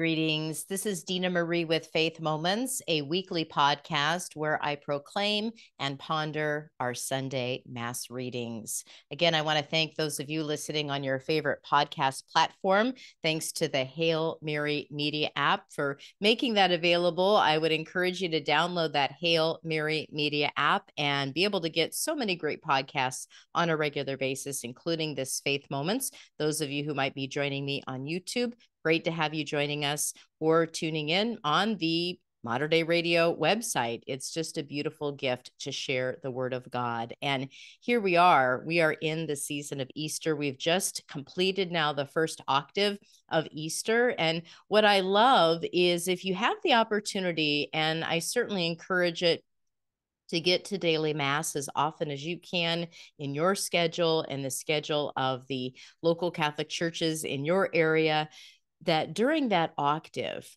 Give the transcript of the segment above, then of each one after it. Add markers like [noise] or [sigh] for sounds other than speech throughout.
Greetings. This is Dina Marie with Faith Moments, a weekly podcast where I proclaim and ponder our Sunday Mass readings. Again, I want to thank those of you listening on your favorite podcast platform. Thanks to the Hail Mary Media app for making that available. I would encourage you to download that Hail Mary Media app and be able to get so many great podcasts on a regular basis, including this Faith Moments. Those of you who might be joining me on YouTube, Great to have you joining us or tuning in on the Mater Dei Radio website. It's just a beautiful gift to share the word of God. And here we are. We are in the season of Easter. We've just completed now the first octave of Easter. And what I love is if you have the opportunity, and I certainly encourage it to get to daily mass as often as you can in your schedule and the schedule of the local Catholic churches in your area that during that octave,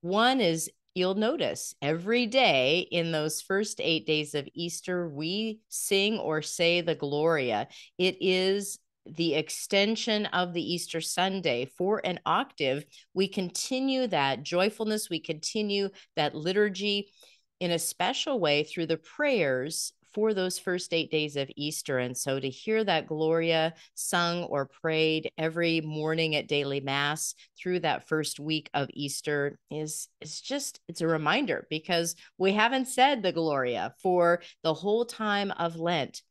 one is you'll notice every day in those first eight days of Easter, we sing or say the Gloria. It is the extension of the Easter Sunday for an octave. We continue that joyfulness, we continue that liturgy in a special way through the prayers for those first eight days of Easter. And so to hear that Gloria sung or prayed every morning at daily mass through that first week of Easter is, is just, it's a reminder because we haven't said the Gloria for the whole time of Lent.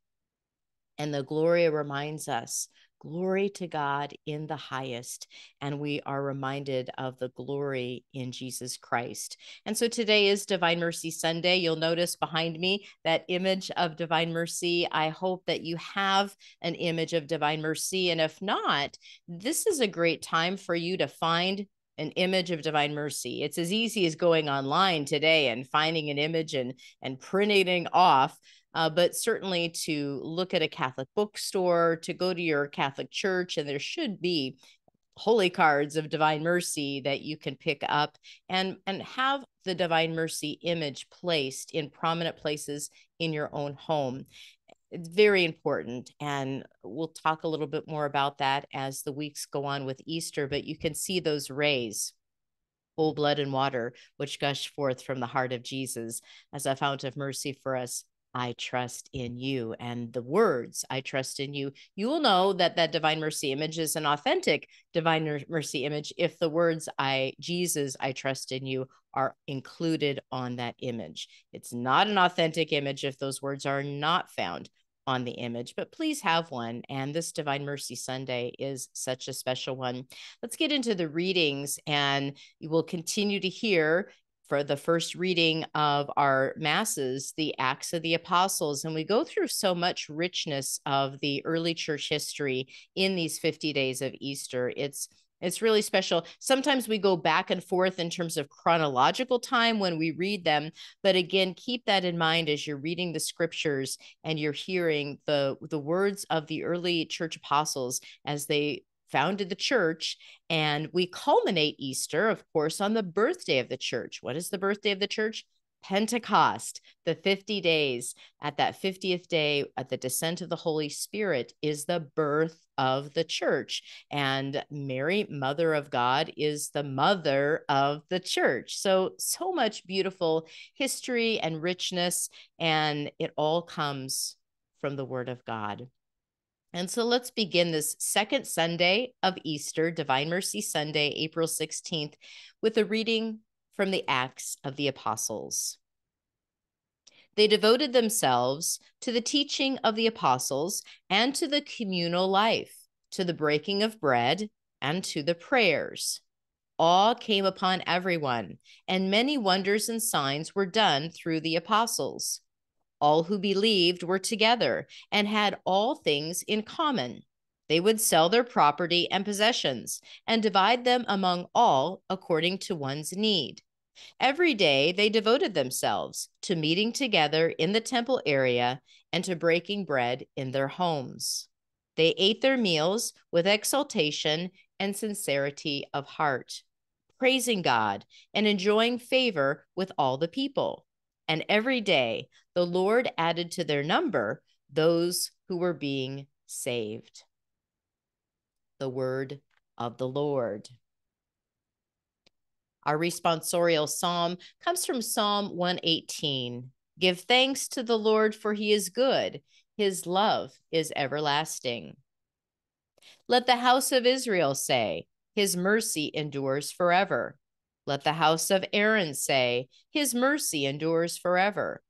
And the Gloria reminds us Glory to God in the highest. And we are reminded of the glory in Jesus Christ. And so today is Divine Mercy Sunday. You'll notice behind me that image of Divine Mercy. I hope that you have an image of Divine Mercy. And if not, this is a great time for you to find an image of divine mercy. It's as easy as going online today and finding an image and and printing off uh, but certainly to look at a Catholic bookstore, to go to your Catholic church, and there should be holy cards of divine mercy that you can pick up and and have the divine mercy image placed in prominent places in your own home. It's very important and we'll talk a little bit more about that as the weeks go on with easter but you can see those rays whole blood and water which gush forth from the heart of jesus as a fount of mercy for us I trust in you. And the words, I trust in you, you will know that that divine mercy image is an authentic divine mercy image if the words, I, Jesus, I trust in you, are included on that image. It's not an authentic image if those words are not found on the image, but please have one. And this Divine Mercy Sunday is such a special one. Let's get into the readings, and you will continue to hear for the first reading of our masses, the Acts of the Apostles. And we go through so much richness of the early church history in these 50 days of Easter. It's it's really special. Sometimes we go back and forth in terms of chronological time when we read them, but again, keep that in mind as you're reading the scriptures and you're hearing the the words of the early church apostles as they founded the church. And we culminate Easter, of course, on the birthday of the church. What is the birthday of the church? Pentecost, the 50 days. At that 50th day, at the descent of the Holy Spirit, is the birth of the church. And Mary, Mother of God, is the mother of the church. So, so much beautiful history and richness. And it all comes from the Word of God. And so let's begin this second Sunday of Easter, Divine Mercy Sunday, April 16th, with a reading from the Acts of the Apostles. They devoted themselves to the teaching of the apostles and to the communal life, to the breaking of bread, and to the prayers. Awe came upon everyone, and many wonders and signs were done through the apostles. All who believed were together and had all things in common. They would sell their property and possessions and divide them among all according to one's need. Every day they devoted themselves to meeting together in the temple area and to breaking bread in their homes. They ate their meals with exultation and sincerity of heart, praising God and enjoying favor with all the people. And every day the Lord added to their number those who were being saved. The word of the Lord. Our responsorial psalm comes from Psalm 118. Give thanks to the Lord, for he is good, his love is everlasting. Let the house of Israel say, His mercy endures forever. Let the house of Aaron say, His mercy endures forever.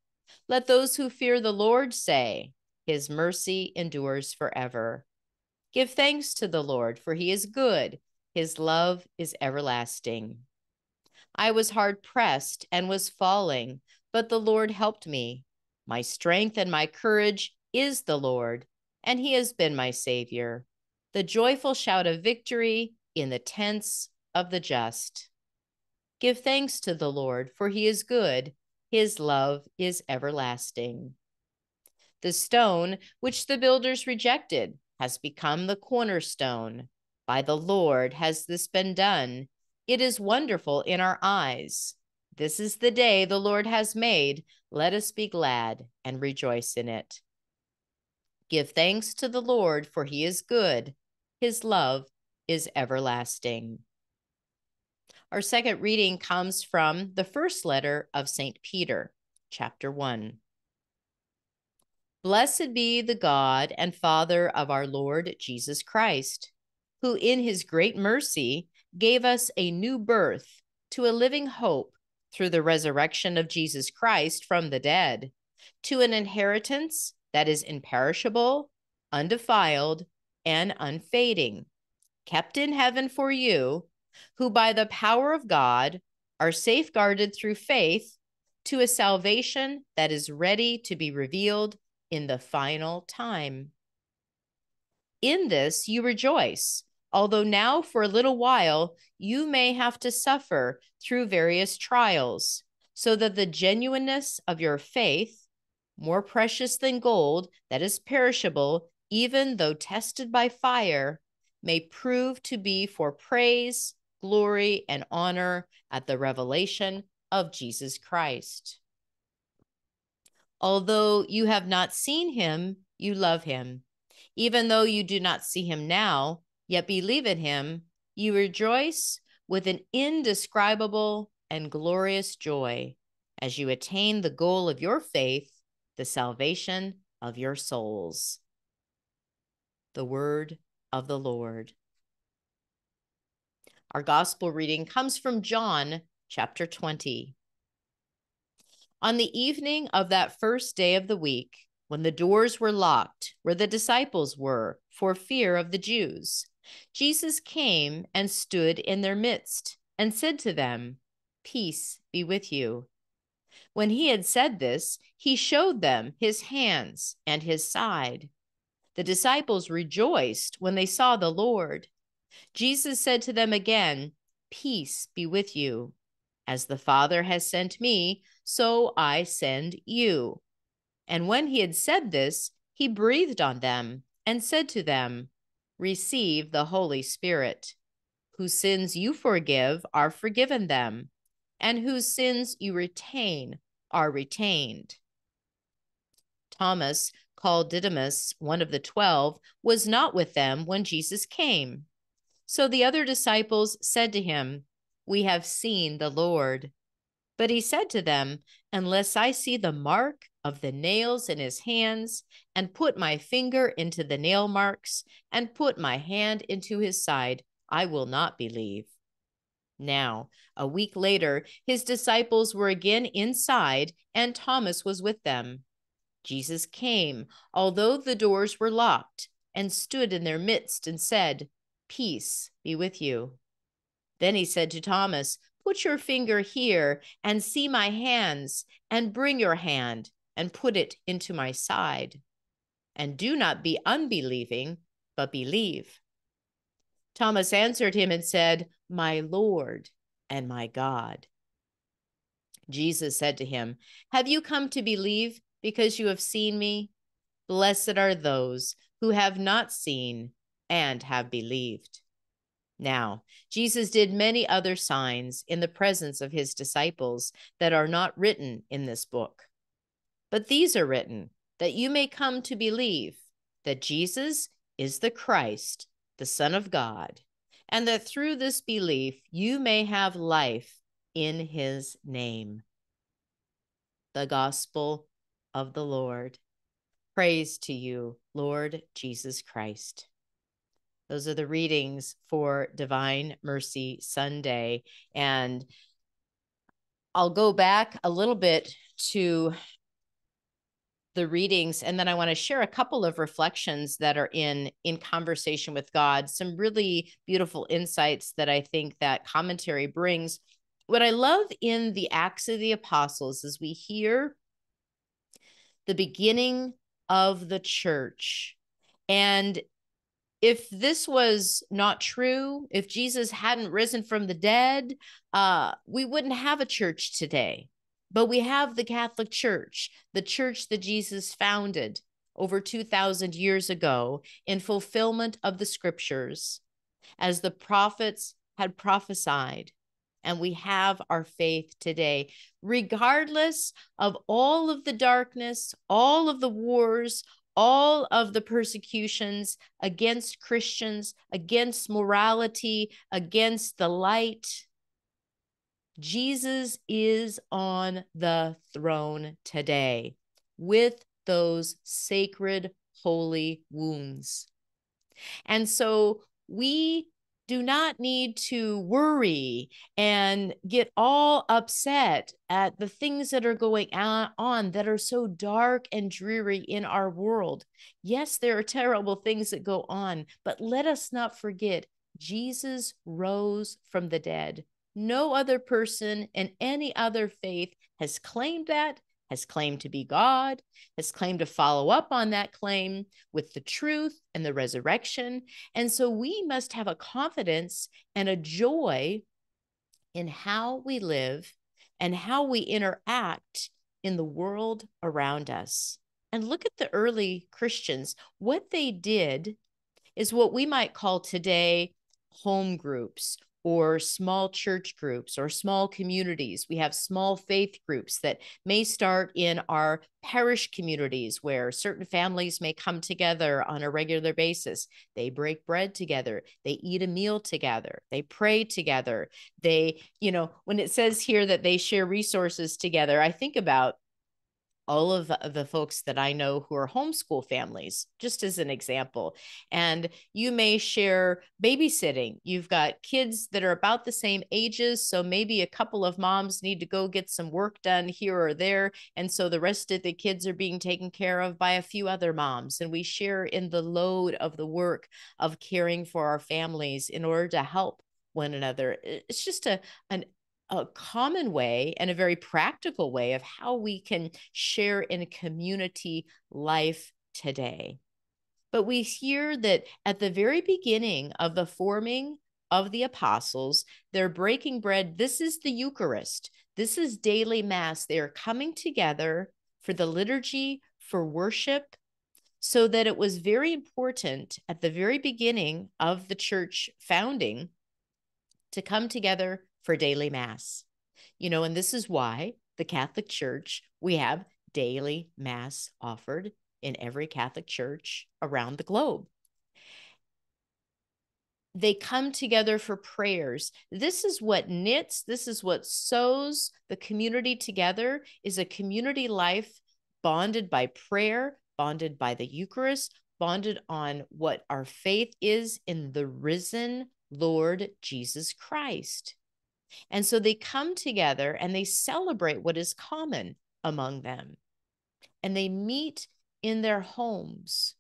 Let those who fear the Lord say, His mercy endures forever. Give thanks to the Lord, for he is good, his love is everlasting. I was hard pressed and was falling, but the Lord helped me. My strength and my courage is the Lord, and he has been my Savior. The joyful shout of victory in the tents of the just. Give thanks to the Lord, for he is good, his love is everlasting. The stone which the builders rejected has become the cornerstone. By the Lord has this been done. It is wonderful in our eyes. This is the day the Lord has made. Let us be glad and rejoice in it. Give thanks to the Lord, for he is good. His love is everlasting. Our second reading comes from the first letter of St. Peter, chapter 1. Blessed be the God and Father of our Lord Jesus Christ, who in his great mercy gave us a new birth to a living hope through the resurrection of Jesus Christ from the dead, to an inheritance that is imperishable, undefiled, and unfading, kept in heaven for you, who by the power of God are safeguarded through faith to a salvation that is ready to be revealed in the final time. In this you rejoice, although now for a little while you may have to suffer through various trials, so that the genuineness of your faith, more precious than gold that is perishable, even though tested by fire, may prove to be for praise, glory, and honor at the revelation of Jesus Christ. Although you have not seen him, you love him. Even though you do not see him now, yet believe in him, you rejoice with an indescribable and glorious joy as you attain the goal of your faith, the salvation of your souls. The word of the Lord. Our gospel reading comes from John chapter 20. On the evening of that first day of the week, when the doors were locked where the disciples were for fear of the Jews, Jesus came and stood in their midst and said to them, Peace be with you. When he had said this, he showed them his hands and his side. The disciples rejoiced when they saw the Lord. Jesus said to them again, Peace be with you. As the Father has sent me, so I send you. And when he had said this, he breathed on them and said to them, Receive the Holy Spirit. Whose sins you forgive are forgiven them, and whose sins you retain are retained. Thomas, called Didymus, one of the twelve, was not with them when Jesus came. So the other disciples said to him, We have seen the Lord. But he said to them, Unless I see the mark of the nails in his hands, and put my finger into the nail marks, and put my hand into his side, I will not believe. Now, a week later, his disciples were again inside, and Thomas was with them. Jesus came, although the doors were locked, and stood in their midst and said, Peace be with you. Then he said to Thomas, Put your finger here and see my hands, and bring your hand and put it into my side. And do not be unbelieving, but believe. Thomas answered him and said, My Lord and my God. Jesus said to him, Have you come to believe because you have seen me? Blessed are those who have not seen and have believed. Now, Jesus did many other signs in the presence of his disciples that are not written in this book. But these are written that you may come to believe that Jesus is the Christ, the Son of God, and that through this belief you may have life in his name. The gospel of the Lord. Praise to you, Lord Jesus Christ. Those are the readings for Divine Mercy Sunday. And I'll go back a little bit to the readings and then i want to share a couple of reflections that are in in conversation with god some really beautiful insights that i think that commentary brings what i love in the acts of the apostles is we hear the beginning of the church and if this was not true, if Jesus hadn't risen from the dead, uh, we wouldn't have a church today. But we have the Catholic Church, the church that Jesus founded over 2,000 years ago in fulfillment of the scriptures, as the prophets had prophesied. And we have our faith today, regardless of all of the darkness, all of the wars, all of the persecutions against Christians, against morality, against the light. Jesus is on the throne today with those sacred, holy wounds. And so we do not need to worry and get all upset at the things that are going on that are so dark and dreary in our world. Yes, there are [laughs] terrible things that go on, but let us not forget Jesus rose from the dead. No other person in any other faith has claimed that has claimed to be God, has claimed to follow up on that claim with the truth and the resurrection. And so we must have a confidence and a joy in how we live and how we interact in the world around us. And look at the early Christians. What they did is what we might call today home groups or small church groups or small communities. We have small faith groups that may start in our parish communities where certain families may come together on a regular basis. They break bread together, they eat a meal together, they pray together. They, you know, when it says here that they share resources together, I think about all of the folks that I know who are homeschool families, just as an example. And you may share babysitting. You've got kids that are about the same ages. So maybe a couple of moms need to go get some work done here or there. And so the rest of the kids are being taken care of by a few other moms. And we share in the load of the work of caring for our families in order to help one another. It's just a an a common way and a very practical way of how we can share in community life today. But we hear that at the very beginning of the forming of the apostles, they're breaking bread. This is the Eucharist. This is daily Mass. They are coming together for the liturgy, for worship, so that it was very important at the very beginning of the church founding to come together for daily mass. You know, and this is why the Catholic Church, we have daily mass offered in every Catholic church around the globe. They come together for prayers. This is what knits, this is what sews the community together is a community life bonded by prayer, bonded by the Eucharist, bonded on what our faith is in the risen Lord Jesus Christ. And so they come together and they celebrate what is common among them. And they meet in their homes.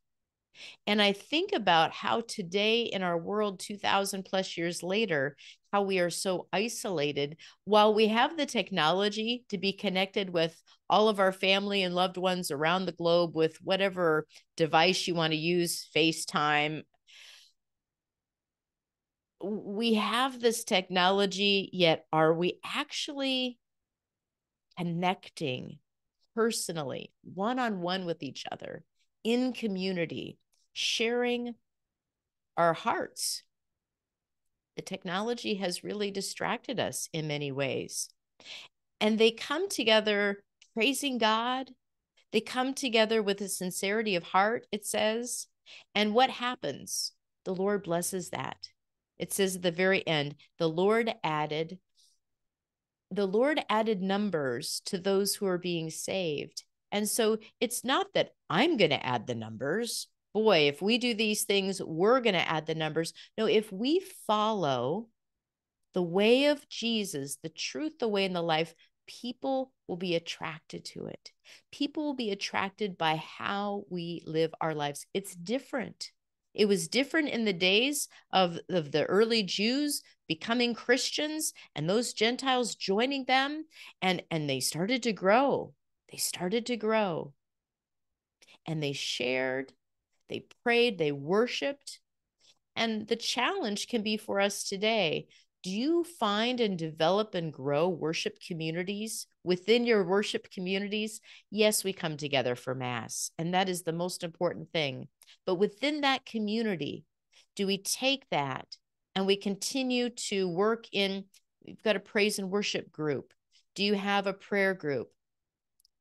And I think about how today in our world, 2000 plus years later, how we are so isolated while we have the technology to be connected with all of our family and loved ones around the globe with whatever device you want to use, FaceTime, we have this technology, yet are we actually connecting personally, one on one with each other in community, sharing our hearts? The technology has really distracted us in many ways. And they come together praising God. They come together with a sincerity of heart, it says. And what happens? The Lord blesses that. It says at the very end, the Lord added the Lord added numbers to those who are being saved. And so it's not that I'm going to add the numbers. Boy, if we do these things, we're going to add the numbers. No, if we follow the way of Jesus, the truth, the way, and the life, people will be attracted to it. People will be attracted by how we live our lives. It's different. It was different in the days of, of the early Jews becoming Christians and those Gentiles joining them, and, and they started to grow. They started to grow. And they shared, they prayed, they worshiped. And the challenge can be for us today do you find and develop and grow worship communities within your worship communities? Yes, we come together for Mass, and that is the most important thing. But within that community, do we take that and we continue to work in? We've got a praise and worship group. Do you have a prayer group?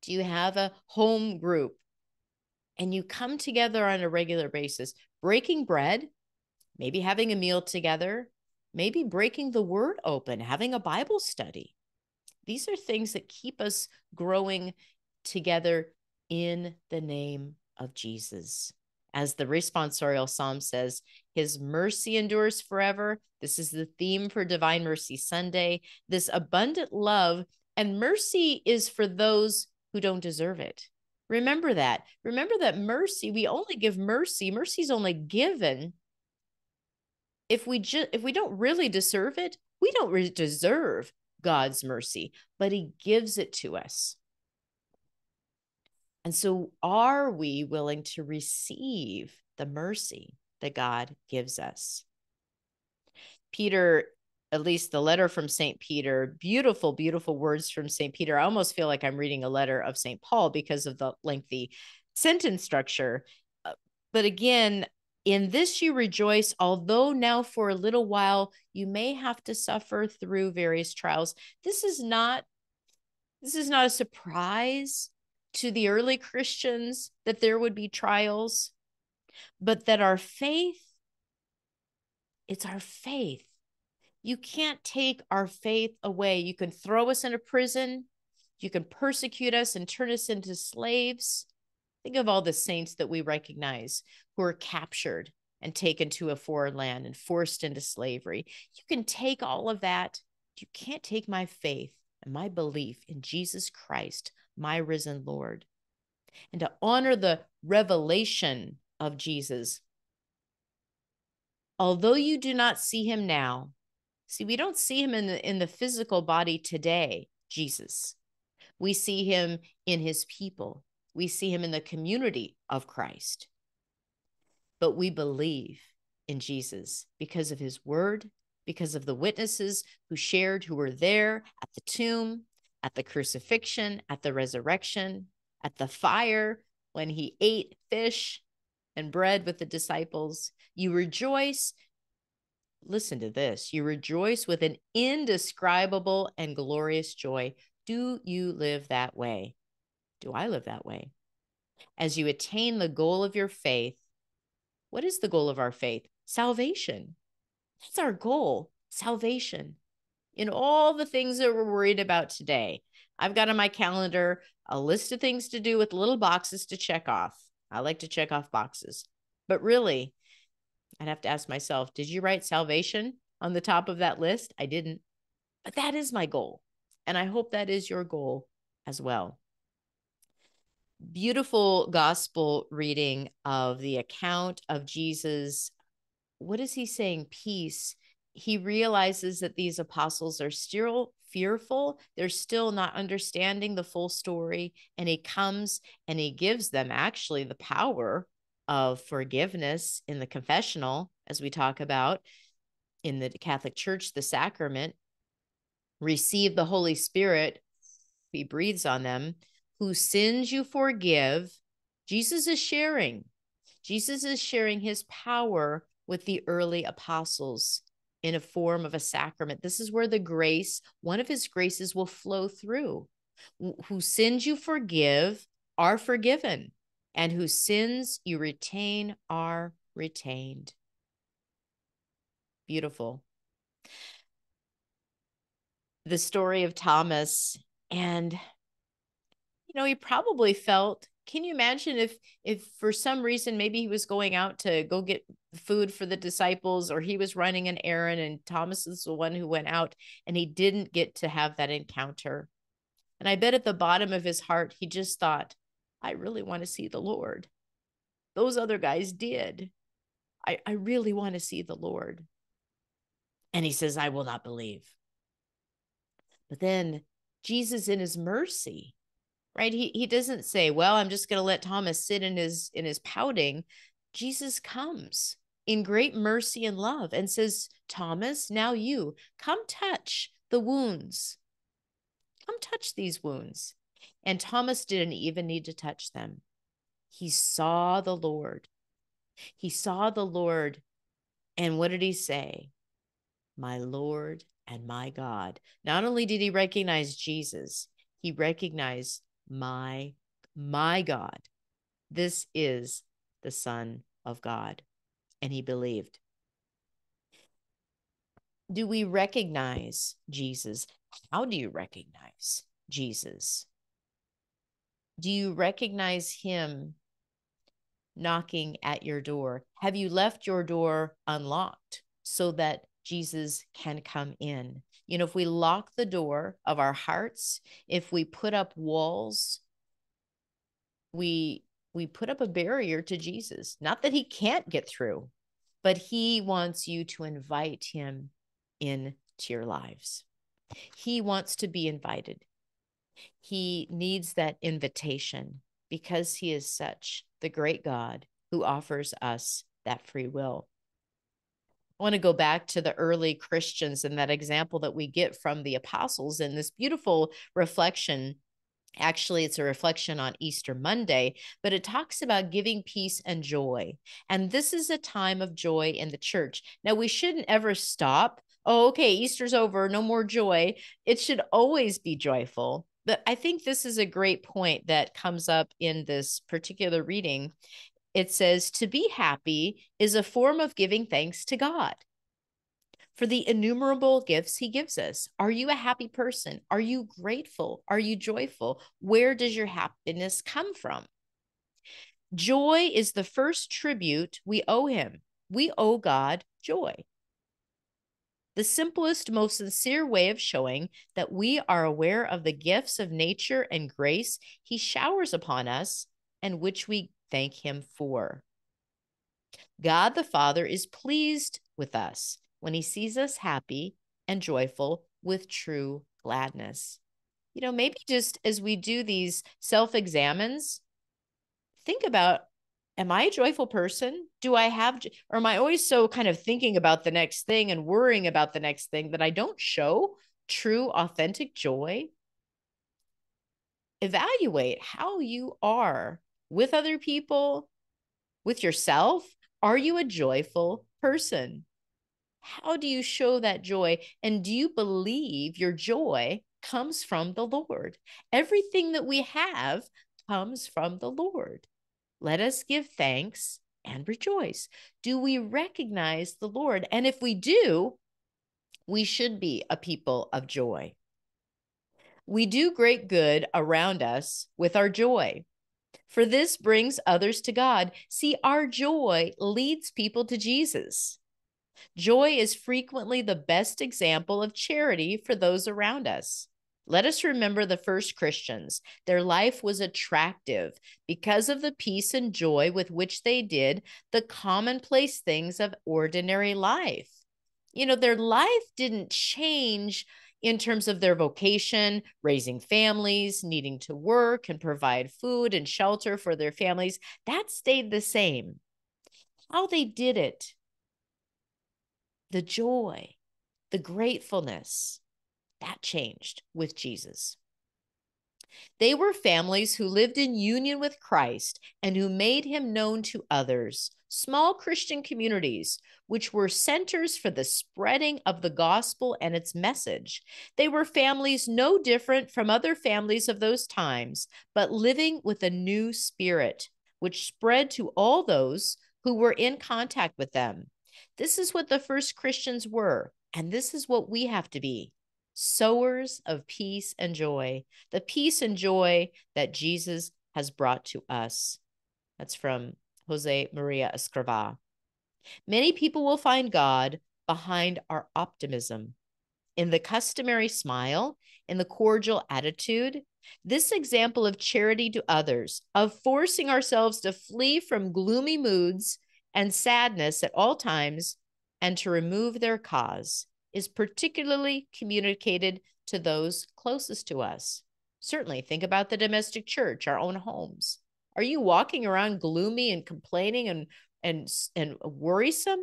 Do you have a home group? And you come together on a regular basis, breaking bread, maybe having a meal together, maybe breaking the word open, having a Bible study. These are things that keep us growing together in the name of Jesus. As the responsorial psalm says, his mercy endures forever. This is the theme for Divine Mercy Sunday. This abundant love and mercy is for those who don't deserve it. Remember that. Remember that mercy, we only give mercy. Mercy is only given if we just if we don't really deserve it we don't really deserve god's mercy but he gives it to us and so are we willing to receive the mercy that god gives us peter at least the letter from St. Peter, beautiful, beautiful words from St. Peter. I almost feel like I'm reading a letter of St. Paul because of the lengthy sentence structure. Uh, but again, in this you rejoice, although now for a little while you may have to suffer through various trials. This is not this is not a surprise to the early Christians that there would be trials, but that our faith it's our faith. You can't take our faith away. You can throw us in a prison, you can persecute us and turn us into slaves. Think of all the saints that we recognize who are captured and taken to a foreign land and forced into slavery. You can take all of that. You can't take my faith and my belief in Jesus Christ, my risen Lord. And to honor the revelation of Jesus. Although you do not see him now, see, we don't see him in the, in the physical body today, Jesus. We see him in his people we see him in the community of Christ. But we believe in Jesus because of his word, because of the witnesses who shared, who were there at the tomb, at the crucifixion, at the resurrection, at the fire when he ate fish and bread with the disciples. You rejoice. Listen to this. You rejoice with an indescribable and glorious joy. Do you live that way? Do I live that way? As you attain the goal of your faith, what is the goal of our faith? Salvation. That's our goal salvation. In all the things that we're worried about today, I've got on my calendar a list of things to do with little boxes to check off. I like to check off boxes. But really, I'd have to ask myself, did you write salvation on the top of that list? I didn't. But that is my goal. And I hope that is your goal as well beautiful gospel reading of the account of Jesus. What is he saying? Peace. He realizes that these apostles are still fearful. They're still not understanding the full story. And he comes and he gives them actually the power of forgiveness in the confessional, as we talk about in the Catholic Church, the sacrament. Receive the Holy Spirit. He breathes on them whose sins you forgive. Jesus is sharing. Jesus is sharing his power with the early apostles in a form of a sacrament. This is where the grace, one of his graces, will flow through. Whose sins you forgive are forgiven, and whose sins you retain are retained. Beautiful the story of Thomas and you know, he probably felt can you imagine if if for some reason maybe he was going out to go get food for the disciples or he was running an errand and Thomas is the one who went out and he didn't get to have that encounter. And I bet at the bottom of his heart he just thought, I really want to see the Lord. Those other guys did. I, I really want to see the Lord. And he says, I will not believe. But then Jesus, in his mercy, right? He he doesn't say, "Well, I'm just going to let Thomas sit in his in his pouting." Jesus comes in great mercy and love and says, "Thomas, now you come touch the wounds. Come touch these wounds." And Thomas didn't even need to touch them. He saw the Lord. He saw the Lord. And what did he say? My Lord and my God. Not only did he recognize Jesus, he recognized my my God. This is the Son of God. And he believed. Do we recognize Jesus? How do you recognize Jesus? Do you recognize him knocking at your door? Have you left your door unlocked so that Jesus can come in? You know, if we lock the door of our hearts, if we put up walls, we we put up a barrier to Jesus. Not that he can't get through, but he wants you to invite him into your lives. He wants to be invited. He needs that invitation because he is such the great God who offers us that free will. I want to go back to the early Christians and that example that we get from the apostles and this beautiful reflection. Actually, it's a reflection on Easter Monday, but it talks about giving peace and joy. And this is a time of joy in the church. Now, we shouldn't ever stop. Oh, okay, Easter's over, no more joy. It should always be joyful. But I think this is a great point that comes up in this particular reading it says, To be happy is a form of giving thanks to God for the innumerable gifts he gives us. Are you a happy person? Are you grateful? Are you joyful? Where does your happiness come from? Joy is the first tribute we owe him. We owe God joy. The simplest, most sincere way of showing that we are aware of the gifts of nature and grace he showers upon us and which we thank Him for. God the Father is pleased with us when He sees us happy and joyful with true gladness. You know, maybe just as we do these self examines, think about am I a joyful person? Do I have, or am I always so kind of thinking about the next thing and worrying about the next thing that I don't show true, authentic joy? Evaluate how you are with other people, with yourself? Are you a joyful person? How do you show that joy? And do you believe your joy comes from the Lord? Everything that we have comes from the Lord. Let us give thanks and rejoice. Do we recognize the Lord? And if we do, we should be a people of joy. We do great good around us with our joy for this brings others to God. See, our joy leads people to Jesus. Joy is frequently the best example of charity for those around us. Let us remember the first Christians. Their life was attractive because of the peace and joy with which they did the commonplace things of ordinary life. You know, their life didn't change in terms of their vocation, raising families, needing to work and provide food and shelter for their families, that stayed the same. How they did it, the joy, the gratefulness, that changed with Jesus. They were families who lived in union with Christ and who made him known to others, small Christian communities, which were centers for the spreading of the gospel and its message. They were families no different from other families of those times, but living with a new spirit, which spread to all those who were in contact with them. This is what the first Christians were, and this is what we have to be sowers of peace and joy, the peace and joy that Jesus has brought to us. That's from Jose Maria Escrivá. Many people will find God behind our optimism. In the customary smile, in the cordial attitude, this example of charity to others, of forcing ourselves to flee from gloomy moods and sadness at all times and to remove their cause, is particularly communicated to those closest to us. Certainly, think about the domestic church, our own homes. Are you walking around gloomy and complaining and and and worrisome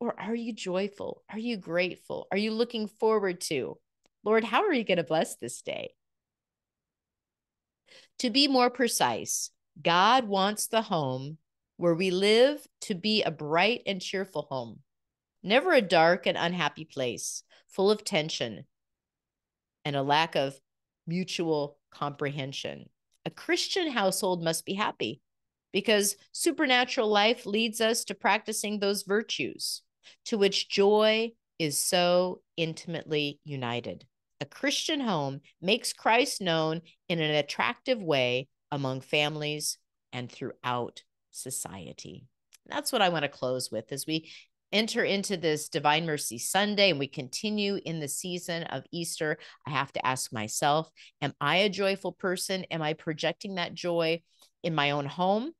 or are you joyful? Are you grateful? Are you looking forward to? Lord, how are you going to bless this day? To be more precise, God wants the home where we live to be a bright and cheerful home, never a dark and unhappy place, full of tension and a lack of mutual comprehension. A Christian household must be happy because supernatural life leads us to practicing those virtues to which joy is so intimately united. A Christian home makes Christ known in an attractive way among families and throughout society. That's what I want to close with as we enter into this Divine Mercy Sunday and we continue in the season of Easter. I have to ask myself Am I a joyful person? Am I projecting that joy in my own home?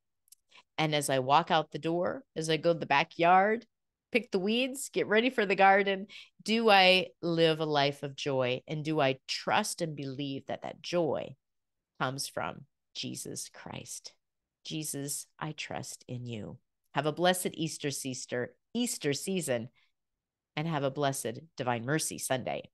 And as I walk out the door, as I go to the backyard, pick the weeds, get ready for the garden, do I live a life of joy? And do I trust and believe that that joy comes from Jesus Christ? Jesus, I trust in you. Have a blessed Easter Easter Easter season and have a blessed Divine Mercy Sunday.